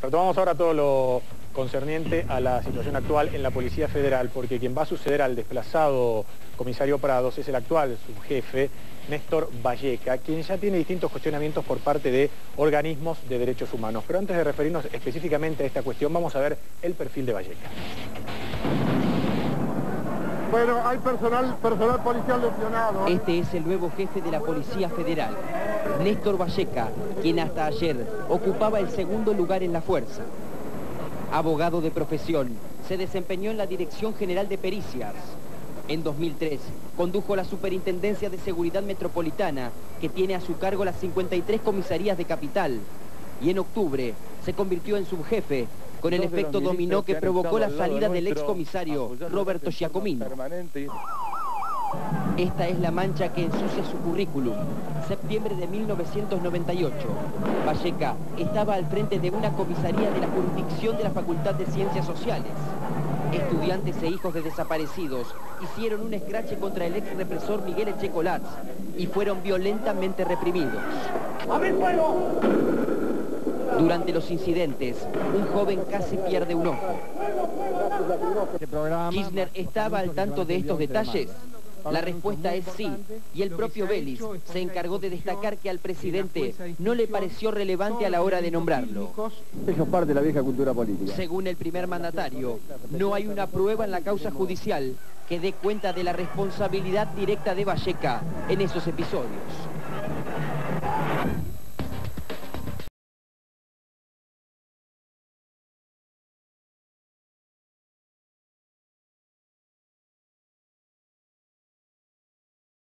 Retomamos ahora todo lo concerniente a la situación actual en la Policía Federal, porque quien va a suceder al desplazado comisario Prados es el actual subjefe, Néstor Valleca, quien ya tiene distintos cuestionamientos por parte de organismos de derechos humanos. Pero antes de referirnos específicamente a esta cuestión, vamos a ver el perfil de Valleca. Bueno, hay personal, personal policial lesionado. Este es el nuevo jefe de la Policía Federal, Néstor Valleca, quien hasta ayer ocupaba el segundo lugar en la fuerza. Abogado de profesión, se desempeñó en la Dirección General de Pericias. En 2003 condujo la Superintendencia de Seguridad Metropolitana, que tiene a su cargo las 53 comisarías de Capital. Y en octubre se convirtió en subjefe con el efecto dominó que provocó la salida del excomisario Roberto Giacomino. Esta es la mancha que ensucia su currículum. Septiembre de 1998. Valleca estaba al frente de una comisaría de la jurisdicción de la Facultad de Ciencias Sociales. Estudiantes e hijos de desaparecidos hicieron un escrache contra el ex represor Miguel Echecolatz y fueron violentamente reprimidos. Durante los incidentes, un joven casi pierde un ojo. ¿Kirchner estaba al tanto de estos detalles? La respuesta es sí, y el propio Vélez se encargó de destacar que al presidente no le pareció relevante a la hora de nombrarlo. Eso es parte de la vieja cultura política. Según el primer mandatario, no hay una prueba en la causa judicial que dé cuenta de la responsabilidad directa de Valleca en esos episodios.